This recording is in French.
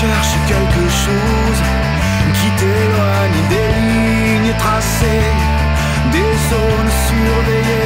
Cherche quelque chose qui t'éloigne des lignes tracées, des zones surveillées.